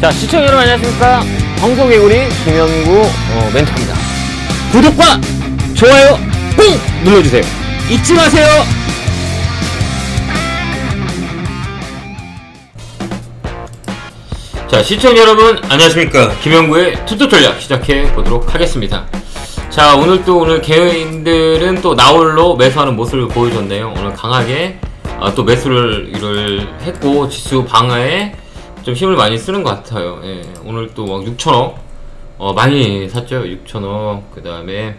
자, 시청자 여러분 안녕하십니까? 방송개구리 김영구 어, 멘토입니다. 구독과 좋아요 꾹 눌러주세요. 잊지 마세요. 자, 시청자 여러분 안녕하십니까? 김영구의 투투 전략 시작해 보도록 하겠습니다. 자, 오늘 또 오늘 개인들은 또 나홀로 매수하는 모습을 보여줬네요. 오늘 강하게 아, 또 매수를 했고 지수 방어에 좀 힘을 많이 쓰는 것 같아요. 예, 오늘 또 막 6천억 어, 많이 샀죠. 6천억 그 다음에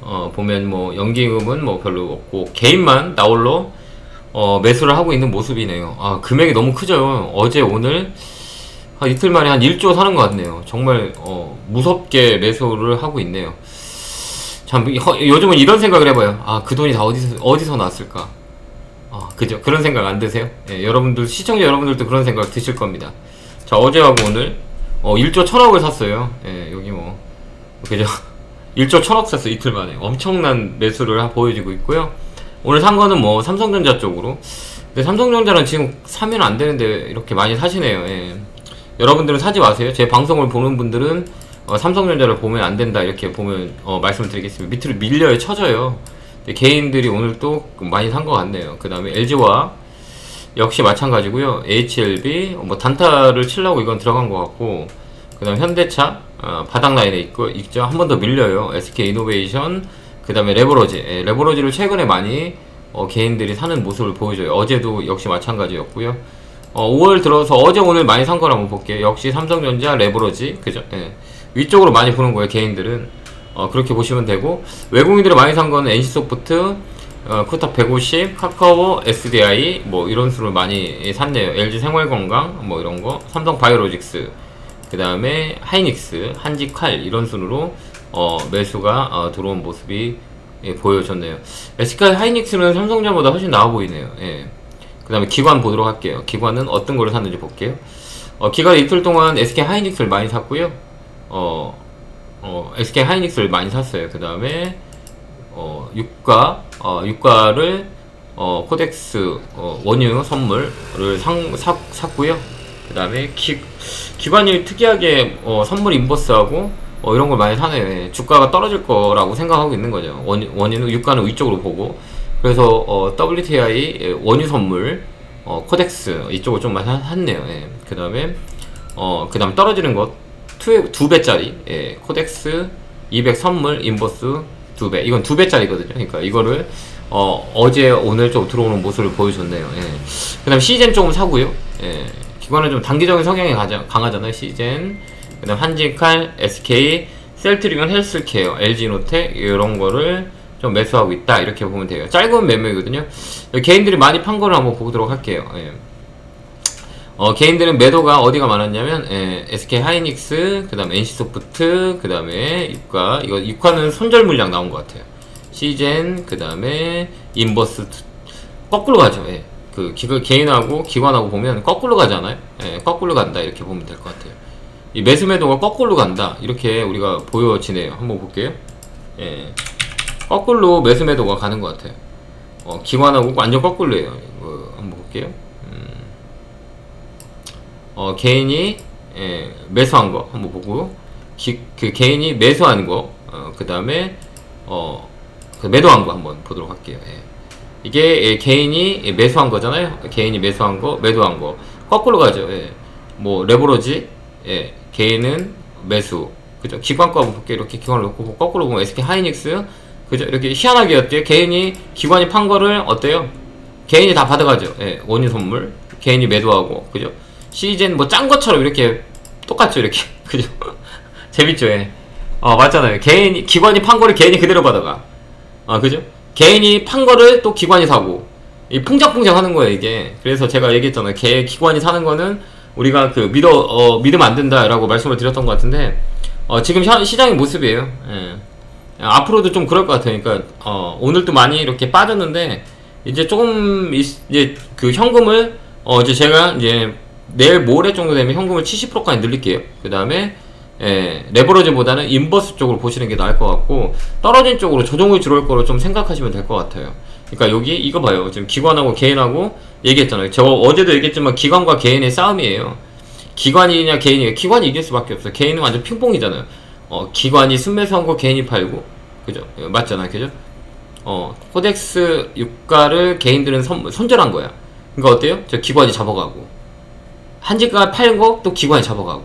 어, 보면 뭐 연기금은 뭐 별로 없고 개인만 나홀로 어, 매수를 하고 있는 모습이네요. 아 금액이 너무 크죠. 어제 오늘 한 이틀 만에 한 1조 사는 것 같네요. 정말 어, 무섭게 매수를 하고 있네요. 참 허- 요즘은 이런 생각을 해봐요. 아 그 돈이 다 어디서 어디서 났을까? 아 그죠? 그런 생각 안 드세요? 예, 여러분들 시청자 여러분들도 그런 생각 드실 겁니다. 자 어제하고 오늘 어, 1조 1000억을 샀어요. 예, 여기 뭐 그죠? 1조 1000억 샀어 이틀 만에 엄청난 매수를 하- 보여지고 있고요. 오늘 산 거는 뭐 삼성전자 쪽으로. 근데 삼성전자는 지금 사면 안 되는데 이렇게 많이 사시네요. 예. 여러분들은 사지 마세요. 제 방송을 보는 분들은 어, 삼성전자를 보면 안 된다 이렇게 보면 어, 말씀을 드리겠습니다. 밑으로 밀려요, 쳐져요. 근데 개인들이 오늘 또 많이 산 것 같네요. 그 다음에 LG와 역시 마찬가지고요. HLB 뭐 단타를 치려고 이건 들어간 것 같고 그 다음 현대차 어, 바닥 라인에 있고 있죠. 한 번 더 밀려요. SK 이노베이션 그 다음에 레버러지 예, 레버러지를 최근에 많이 어, 개인들이 사는 모습을 보여줘요. 어제도 역시 마찬가지였고요. 어, 5월 들어서 어제 오늘 많이 산 거를 한번 볼게요. 역시 삼성전자 레버러지 그죠? 예. 위쪽으로 많이 보는 거예요. 개인들은 어, 그렇게 보시면 되고 외국인들이 많이 산 거는 NC소프트 어, 코탑 150, 카카오, SDI 뭐 이런 수를 많이 샀네요. LG 생활건강 뭐 이런 거, 삼성 바이오로직스, 그 다음에 하이닉스, 한지칼 이런 순으로 어, 매수가 어, 들어온 모습이 예, 보여졌네요. SK 하이닉스는 삼성전보다 훨씬 나아 보이네요. 예. 그 다음에 기관 보도록 할게요. 기관은 어떤 거를 샀는지 볼게요. 어, 기관 이틀 동안 SK 하이닉스를 많이 샀고요. 어, 어, SK 하이닉스를 많이 샀어요. 그 다음에 어, 유가, 어, 유가를 어, KODEX 어, 원유 선물을 상, 사, 샀고요. 그 다음에 기, 기관이 특이하게 어, 선물 inverse하고 어, 이런 걸 많이 사네요. 예, 주가가 떨어질 거라고 생각하고 있는 거죠. 원, 원유는 유가는 위쪽으로 보고 그래서 어, WTI 예, 원유 선물 어, KODEX 이쪽을 좀 많이 사- 샀네요. 예. 그 다음에 어, 그 다음 떨어지는 것 두, 두 배짜리 예, KODEX 200 선물 inverse 두 배. 이건 두 배짜리거든요. 그러니까 이거를 어, 어제 오늘 좀 들어오는 모습을 보여줬네요. 예. 그 다음 시젠 조금 사고요. 예. 기관은 좀 단기적인 성향이 강하잖아요. 시젠. 그 다음 한진칼, SK, 셀트리온 헬스케어, LG이노텍 이런 거를 좀 매수하고 있다 이렇게 보면 돼요. 짧은 매매거든요. 개인들이 많이 판 거를 한번 보도록 할게요. 예. 어, 개인들은 매도가 어디가 많았냐면 예, SK 하이닉스, 그다음 에 NC소프트, 그다음에 유가 이거 유가는 손절 물량 나온 것 같아요. 시젠, 그다음에 inverse two- 거꾸로 가죠. 예. 그 기그 개인하고 기관하고 보면 거꾸로 가잖아요. 예, 거꾸로 간다 이렇게 보면 될 것 같아요. 이 매수 매도가 거꾸로 간다 이렇게 우리가 보여지네요. 한번 볼게요. 예, 거꾸로 매수 매도가 가는 것 같아요. 어, 기관하고 완전 거꾸로예요. 이거 한번 볼게요. 어, 개인이 예, 매수한 거 한번 보고 기, 그 개인이 매수한 거, 어, 그 다음에 어, 그 매도한 거 한번 보도록 할게요. 예. 이게 예, 개인이 예, 매수한 거잖아요. 개인이 매수한 거, 매도한 거 거꾸로 가죠. 예. 뭐 레버러지, 예, 개인은 매수, 그죠? 기관 거 한번 볼게요. 이렇게 기관을 놓고 보고 거꾸로 보면 SK 하이닉스, 그죠? 이렇게 희한하게 어때요? 개인이 기관이 판 거를 어때요? 개인이 다 받아가죠. 예, 원유 선물. 개인이 매도하고, 그죠? 시즌 뭐 짠 것처럼 이렇게 똑같죠, 이렇게. 그죠? 재밌죠, 예. 어, 맞잖아요. 개인이, 기관이 판 거를 개인이 그대로 받아가. 아, 그죠? 개인이 판 거를 또 기관이 사고. 이 풍작풍작 하는 거예요, 이게. 그래서 제가 얘기했잖아요. 개, 기관이 사는 거는 우리가 그 믿어, 어, 믿으면 안 된다라고 말씀을 드렸던 것 같은데, 어, 지금 시, 시장의 모습이에요. 예. 앞으로도 좀 그럴 것 같아요. 그러니까 어, 오늘도 많이 이렇게 빠졌는데 이제 조금 있- 이제 그 현금을 어 이제 제가 이제 내일 모레 정도 되면 현금을 70%까지 늘릴게요. 그 다음에 예, leverage보다는 inverse 쪽으로 보시는 게 나을 것 같고 떨어진 쪽으로 조정을 들어올 거로 좀 생각하시면 될 것 같아요. 그러니까 여기 이거 봐요. 지금 기관하고 개인하고 얘기했잖아요. 제가 어제도 얘기했지만 기관과 개인의 싸움이에요. 기관이냐 개인이냐 기관이 이길 수밖에 없어요. 개인은 완전 핑퐁이잖아요. 어 기관이 순매수한 거 개인이 팔고 그죠? 예, 맞잖아요, 그죠? 어 KODEX 유가를 개인들은 선, 손절한 거야. 그러니까 어때요? 저 기관이 잡아가고 한지가 거또 기관이 잡아가고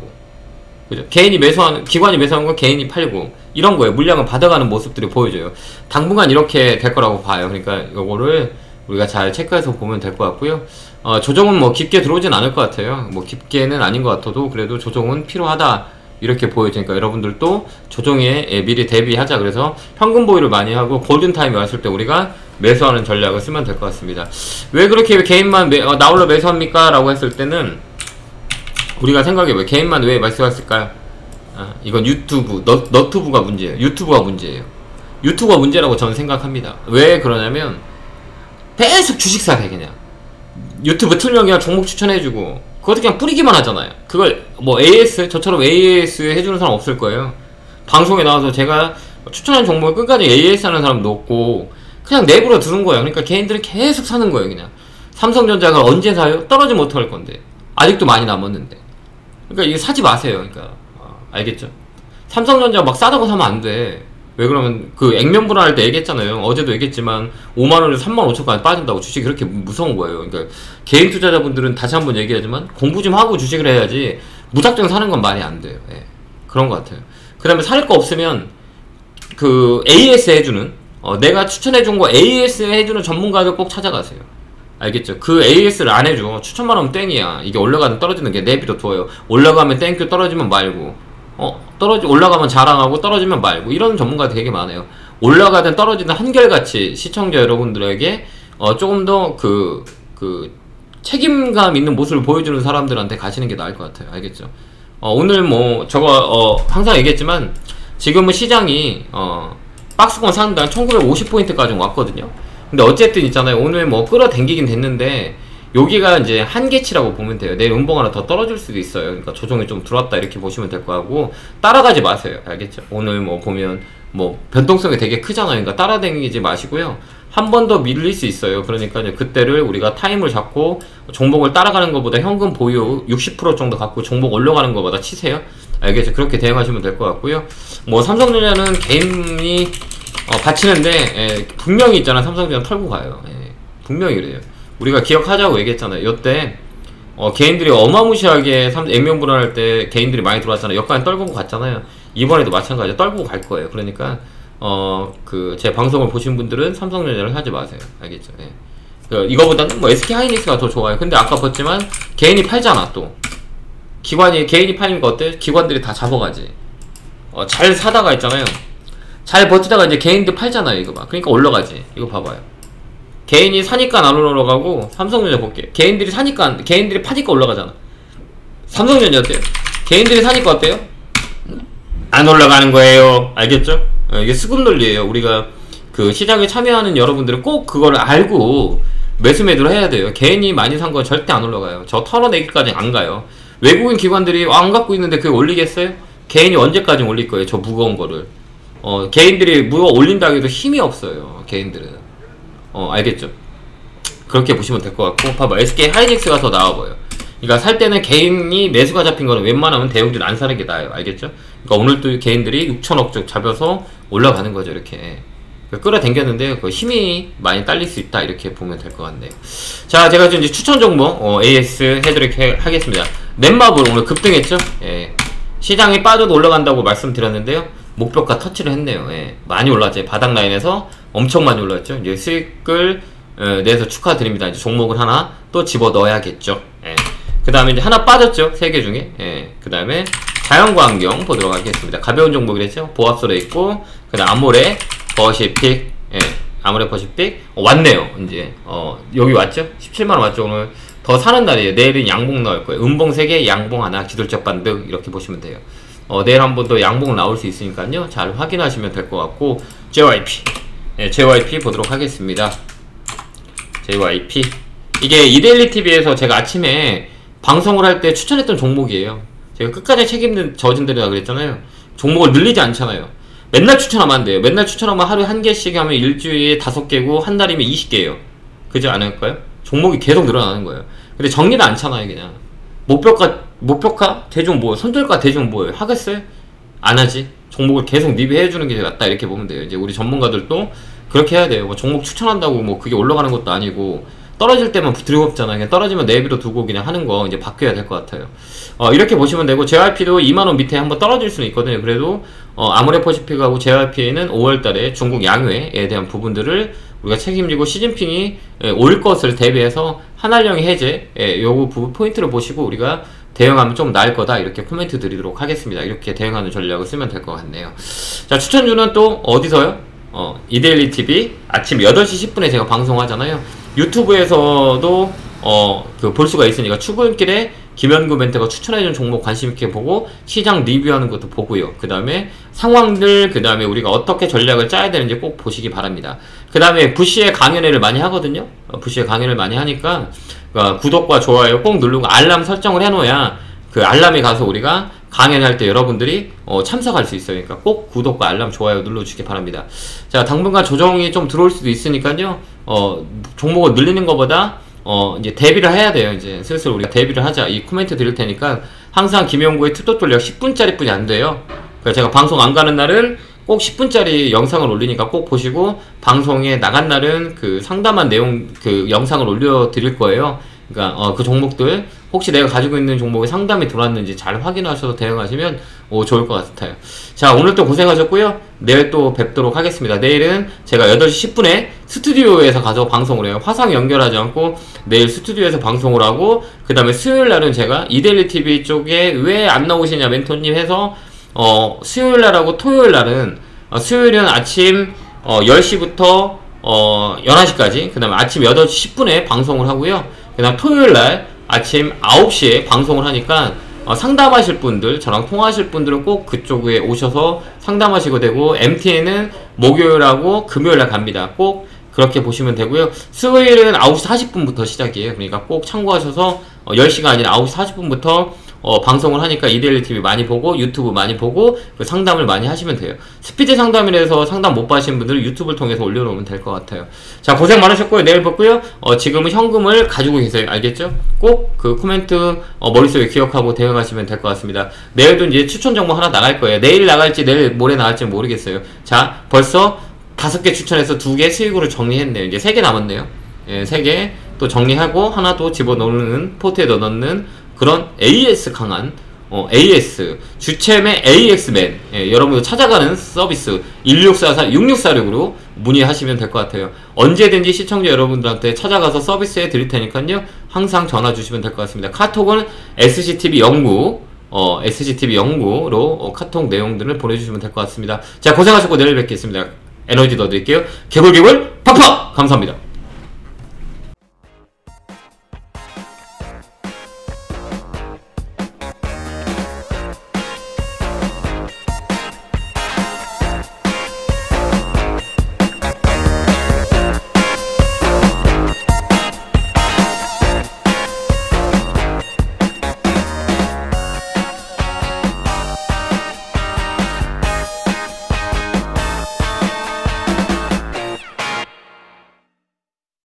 그죠? 개인이 매수하는 기관이 매수하는 거 개인이 팔고 이런 거예요. 물량을 받아가는 모습들이 보여져요. 당분간 이렇게 될 거라고 봐요. 그러니까 요거를 우리가 잘 체크해서 보면 될 것 같고요. 어, 조정은 뭐 깊게 들어오진 않을 것 같아요. 뭐 깊게는 아닌 것 같아도 그래도 조정은 필요하다. 이렇게 보여지니까 여러분들도 조정에 예, 미리 대비하자. 그래서 현금 보유를 많이 하고 골든타임이 왔을 때 우리가 매수하는 전략을 쓰면 될 것 같습니다. 왜 그렇게 개인만 매, 어, 나홀로 매수합니까? 라고 했을 때는 우리가 생각해봐요. 개인만 왜 매수했을까요? 아, 이건 유튜브, 너, 너튜브가 문제예요. 유튜브가 문제예요. 유튜브가 문제라고 저는 생각합니다. 왜 그러냐면 계속 주식 사래 그냥. 유튜브 틀면 그냥 종목 추천해주고 그것도 그냥 뿌리기만 하잖아요. 그걸 뭐 AS 저처럼 AS 해주는 사람 없을 거예요. 방송에 나와서 제가 추천한 종목을 끝까지 AS 하는 사람도 없고 그냥 내부로 들은 거예요. 그러니까 개인들은 계속 사는 거예요. 그냥 삼성전자가 언제 사요? 떨어지면 어떡할 건데 아직도 많이 남았는데. 그러니까 이게 사지 마세요. 그러니까 어, 알겠죠? 삼성전자 막 싸다고 사면 안 돼. 왜 그러면 그 액면 불안할 때 얘기했잖아요. 어제도 얘기했지만 5만 원에서 3만 5천까지 빠진다고 주식이 그렇게 무서운 거예요. 그러니까 개인 투자자분들은 다시 한번 얘기하지만 공부 좀 하고 주식을 해야지 무작정 사는 건 말이 안 돼요. 예. 그런 것 같아요. 그 다음에 살 거 없으면 그 AS 해주는 어, 내가 추천해준 거 AS 해주는 전문가들 꼭 찾아가세요. 알겠죠? 그 AS를 안 해줘. 추천만 하면 땡이야. 이게 올라가든 떨어지든 내비둬요. 올라가면 thank you 떨어지면 말고. 어, 떨어지, 올라가면 자랑하고 떨어지면 말고. 이런 전문가들 되게 많아요. 올라가든 떨어지든 한결같이 시청자 여러분들에게 어, 조금 더 그, 그, 책임감 있는 모습을 보여주는 사람들한테 가시는 게 나을 것 같아요. 알겠죠? 어, 오늘 뭐, 저거, 어, 항상 얘기했지만, 지금은 시장이, 어, 박스권 단 1950포인트까지 왔거든요. 근데 어쨌든 있잖아요. 오늘 뭐 끌어당기긴 됐는데 여기가 이제 한계치라고 보면 돼요. 내일 음봉 하나 더 떨어질 수도 있어요. 그러니까 조정이 좀 들어왔다 이렇게 보시면 될거 같고 따라가지 마세요. 알겠죠? 오늘 뭐 보면 뭐 변동성이 되게 크잖아요. 그러니까 따라다니지 마시고요. 한 번 더 밀릴 수 있어요. 그러니까 이제 그때를 우리가 타임을 잡고 종목을 따라가는 것보다 현금 보유 60% 정도 갖고 종목 올라가는 것보다 치세요. 알겠죠? 그렇게 대응하시면 될 것 같고요. 뭐 삼성전자는 개인이 어, 바치는데 예, 분명히 있잖아 삼성전자 털고 가요. 예, 분명히 그래요. 우리가 기억하자고 얘기했잖아요. 이때 어, 개인들이 어마무시하게 삼, 액면 불안할 때 개인들이 많이 들어왔잖아요. 역간 떨고 갔잖아요. 이번에도 마찬가지로 떨고 갈 거예요. 그러니까 어 그 제 방송을 보신 분들은 삼성전자를 하지 마세요. 알겠죠? 예. 그, 이거보다는 뭐 SK 하이닉스가 더 좋아요. 근데 아까 봤지만 개인이 팔잖아 또. 기관이 개인이 팔린 거 어때? 기관들이 다 잡아가지. 어, 잘 사다가 있잖아요. 잘 버티다가 이제 개인들 팔잖아요 이거 봐 그러니까 올라가지. 이거 봐봐요. 개인이 사니까 안 올라가고 삼성전자 볼게 개인들이 사니까 개인들이 파니까 올라가잖아. 삼성전자 어때요? 개인들이 사니까 어때요? 안 올라가는 거예요. 알겠죠? 어, 이게 수급 논리예요. 우리가 그 시장에 참여하는 여러분들은 꼭 그걸 알고 매수 매도를 해야 돼요. 개인이 많이 산 건 절대 안 올라가요. 저 털어내기까지 안 가요. 외국인 기관들이 안 갖고 있는데 그게 올리겠어요? 개인이 언제까지 올릴 거예요? 저 무거운 거를 어, 개인들이 무어 올린다 해도 힘이 없어요. 개인들은. 어, 알겠죠? 그렇게 보시면 될 것 같고, 봐봐. SK 하이닉스가 더 나아 보여. 그러니까 살 때는 개인이 매수가 잡힌 거는 웬만하면 대형들 안 사는 게 나아요. 알겠죠? 그러니까 오늘도 개인들이 6천억 쪽 잡아서 올라가는 거죠. 이렇게. 그러니까 끌어당겼는데 그 힘이 많이 딸릴 수 있다 이렇게 보면 될 것 같네요. 자, 제가 지금 이제 추천 종목 어, AS 해드리도록 하겠습니다. 넷마블 오늘 급등했죠? 예. 시장이 빠져도 올라간다고 말씀드렸는데요. 목표가 터치를 했네요. 예. 많이 올랐죠. 바닥 라인에서 엄청 많이 올랐죠. 이제 수익을 어, 내서 축하드립니다. 이제 종목을 하나 또 집어 넣어야겠죠. 예. 그 다음에 이제 하나 빠졌죠. 세 개 중에. 예. 그 다음에 자연광경 보도록 하겠습니다. 가벼운 종목이랬죠. 보합소에 있고, 그 다음 아모레, 버시픽, 예. 아모레 버시픽. 어, 왔네요. 이제, 어, 여기 왔죠? 17만원 왔죠. 오늘 더 사는 날이에요. 내일은 양봉 나올 거예요. 음봉 3개, 양봉 하나, 기술적 반등. 이렇게 보시면 돼요. 어, 내일 한 번 더 양봉 나올 수 있으니까요. 잘 확인하시면 될 것 같고 JYP 네, JYP 보도록 하겠습니다. JYP 이게 이데일리 TV에서 제가 아침에 방송을 할 때 추천했던 종목이에요. 제가 끝까지 책임진 저진들이라 그랬잖아요. 종목을 늘리지 않잖아요. 맨날 추천하면 안 돼요. 맨날 추천하면 하루에 한 개씩 하면 일주일에 다섯 개고 한 달이면 20개예요. 그지 않을까요? 종목이 계속 늘어나는 거예요. 근데 정리는 않잖아요, 그냥. 목표가 목표가 대중 뭐 손절가 대중 뭐예요? 하겠어요? 안 하지. 종목을 계속 리뷰해 주는 게 맞다 이렇게 보면 돼요. 이제 우리 전문가들도 그렇게 해야 돼요. 뭐 종목 추천한다고 뭐 그게 올라가는 것도 아니고 떨어질 때만 부드럽잖아. 그냥 떨어지면 내비로 두고 그냥 하는 거 이제 바뀌어야 될 것 같아요. 어, 이렇게 보시면 되고 JYP도 2만 원 밑에 한번 떨어질 수는 있거든요. 그래도 어, 아모레퍼시픽하고 JYP는 5월달에 중국 양회에 대한 부분들을 우리가 책임지고 시진핑이 예, 올 것을 대비해서 한한령의 해제 예, 요거 부분 포인트를 보시고 우리가 대응하면 좀 나을 거다 이렇게 코멘트 드리도록 하겠습니다. 이렇게 대응하는 전략을 쓰면 될 것 같네요. 자 추천주는 또 어디서요? 어, 이데일리 TV 아침 8시 10분에 제가 방송하잖아요. 유튜브에서도 어, 그 볼 수가 있으니까 출근길에 김현구 멘트가 추천해준 종목 관심 있게 보고 시장 리뷰하는 것도 보고요. 그 다음에 상황들, 그 다음에 우리가 어떻게 전략을 짜야 되는지 꼭 보시기 바랍니다. 그 다음에 부시의 강연회를 많이 하거든요. 어, 부시의 강연을 많이 하니까 그러니까 구독과 좋아요 꼭 누르고 알람 설정을 해놓아야 그 알람에 가서 우리가 강연할 때 여러분들이 어, 참석할 수 있어요. 그러니까 꼭 구독과 알람 좋아요 눌러주시기 바랍니다. 자 당분간 조정이 좀 들어올 수도 있으니까요. 어, 종목을 늘리는 것보다 어, 이제 대비를 해야 돼요. 이제 슬슬 우리가 대비를 하자. 이 코멘트 드릴 테니까 항상 김영구의 투도 돌력 10분짜리 뿐이 안 돼요. 그러니까 제가 방송 안 가는 날은 꼭 10분짜리 영상을 올리니까 꼭 보시고 방송에 나간 날은 그 상담한 내용 그 영상을 올려 드릴 거예요. 그러니까 어, 그 종목들 혹시 내가 가지고 있는 종목에 상담이 들어왔는지 잘 확인하셔서 대응하시면 오, 좋을 것 같아요. 자 오늘 또 고생하셨고요. 내일 또 뵙도록 하겠습니다. 내일은 제가 8시 10분에 스튜디오에서 가서 방송을 해요. 화상 연결하지 않고 내일 스튜디오에서 방송을 하고 그 다음에 수요일 날은 제가 이데일리 TV 쪽에 왜 안 나오시냐 멘토님 해서 어, 수요일 날하고 토요일 날은 어, 수요일은 아침 어, 10시부터 어, 11시까지 그 다음에 아침 8시 10분에 방송을 하고요. 그 다음 토요일 날 아침 9시에 방송을 하니까 어, 상담하실 분들, 저랑 통화하실 분들은 꼭 그쪽에 오셔서 상담하시고 되고 MTN은 목요일하고 금요일날 갑니다. 꼭 그렇게 보시면 되고요. 수요일은 9시 40분부터 시작이에요. 그러니까 꼭 참고하셔서 어, 10시가 아니라 9시 40분부터 어, 방송을 하니까 이데일리 TV 많이 보고 유튜브 많이 보고 그 상담을 많이 하시면 돼요. 스피드 상담이라서 상담 못 받으신 분들은 유튜브를 통해서 올려놓으면 될 것 같아요. 자 고생 많으셨고요. 내일 뵙고요. 어, 지금은 현금을 가지고 계세요. 알겠죠? 꼭 그 코멘트 어, 머릿속에 기억하고 대응하시면 될 것 같습니다. 내일도 이제 추천 정보 하나 나갈 거예요. 내일 나갈지 내일 모레 나갈지 모르겠어요. 자 벌써 다섯 개 추천해서 두 개 수익으로 정리했네요. 이제 세 개 남았네요. 예, 세 개 또 정리하고 하나 또 집어넣는 포트에 넣는 그런 AS 강한 어, AS 주체의 AX맨 예, 여러분도 찾아가는 서비스 1644 6646으로 문의하시면 될 것 같아요. 언제든지 시청자 여러분들한테 찾아가서 서비스해 드릴 테니까요. 항상 전화 주시면 될 것 같습니다. 카톡은 SCTV 연구 어, SCTV 연구로 어, 카톡 내용들을 보내주시면 될 것 같습니다. 자 고생하셨고 내일 뵙겠습니다. 에너지 더 드릴게요. 개굴개굴 팍팍 감사합니다.